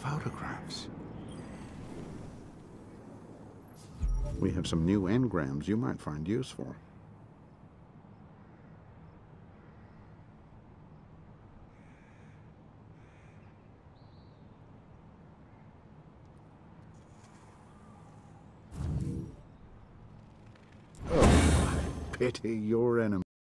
Photographs. We have some new engrams you might find useful. Oh, pity your enemy.